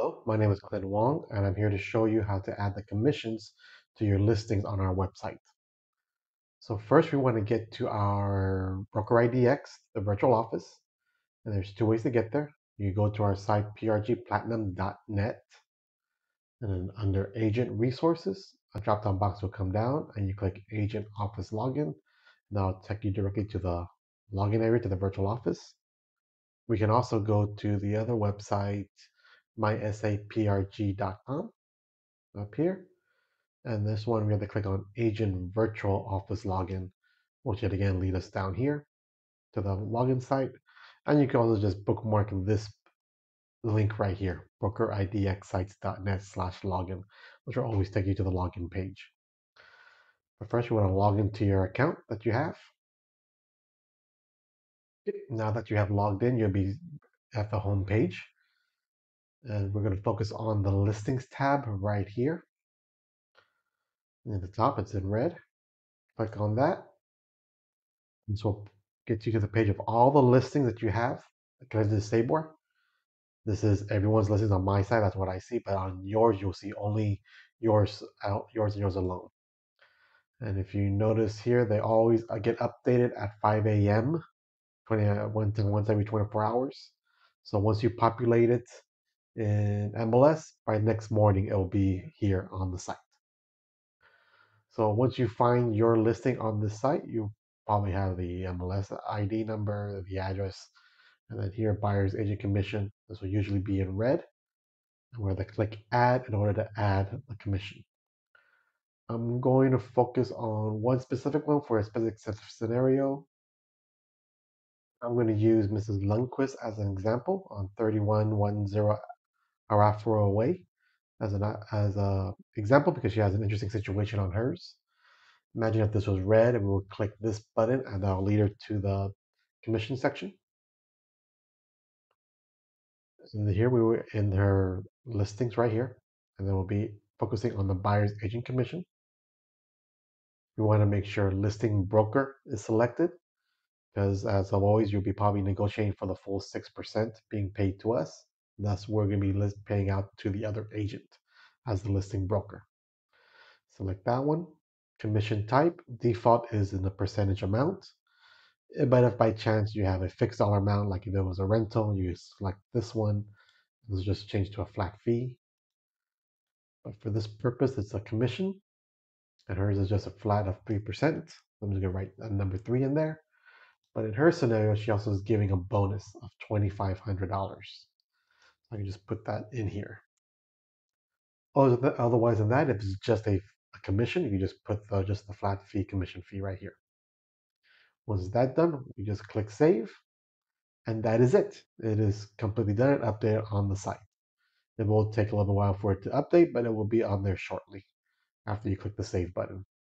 Hello, my name is Clint Wong, and I'm here to show you how to add the commissions to your listings on our website. So first we want to get to our Broker IDX, the virtual office, and there's two ways to get there. You go to our site prgplatinum.net, and then under Agent Resources, a drop-down box will come down, and you click Agent Office Login. That'll take you directly to the login area to the virtual office. We can also go to the other website, mysaprg.com up here. And this one, we have to click on Agent Virtual Office Login, which yet again lead us down here to the login site. And you can also just bookmark this link right here, brokeridxsites.net slash login, which will always take you to the login page. But first, you want to log into your account that you have. Now that you have logged in, you'll be at the home page. And we're going to focus on the listings tab right here. At the top, it's in red. Click on that. And so get you to the page of all the listings that you have connected to Sabor. This is everyone's listings on my side. That's what I see. But on yours, you'll see only yours out, yours and yours alone. And if you notice here, they always uh, get updated at 5 a.m. 20, uh, once every 24 hours. So once you populate it in MLS, by next morning, it will be here on the site. So once you find your listing on this site, you probably have the MLS ID number, the address, and then here buyer's agent commission. This will usually be in red. And we're going to click add in order to add the commission. I'm going to focus on one specific one for a specific scenario. I'm going to use Mrs. Lundquist as an example on 3110 Arafura Way as an as a example because she has an interesting situation on hers. Imagine if this was red and we would click this button and that'll lead her to the commission section. And here we were in her listings right here, and then we'll be focusing on the buyer's agent commission. We want to make sure listing broker is selected because as always, you'll be probably negotiating for the full 6% being paid to us. Thus, we're going to be paying out to the other agent as the listing broker. Select that one. Commission type, default is in the percentage amount. But if by chance you have a fixed dollar amount, like if it was a rental, you select this one. It'll just change to a flat fee. But for this purpose, it's a commission. And hers is just a flat of 3%. I'm just going to write a number three in there. But in her scenario, she also is giving a bonus of $2,500. I can just put that in here. Otherwise than that, if it's just a, a commission, you can just put the, just the flat fee commission fee right here. Once that's done, you just click save, and that is it. It is completely done and updated on the site. It will take a little while for it to update, but it will be on there shortly after you click the save button.